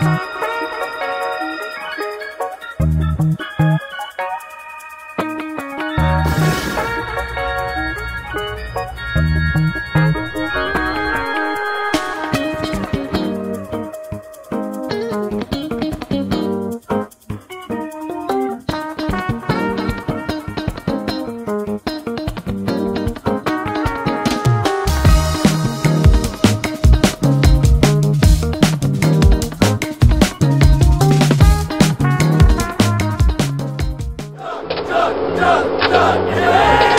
Bye. dun, dun, yeah!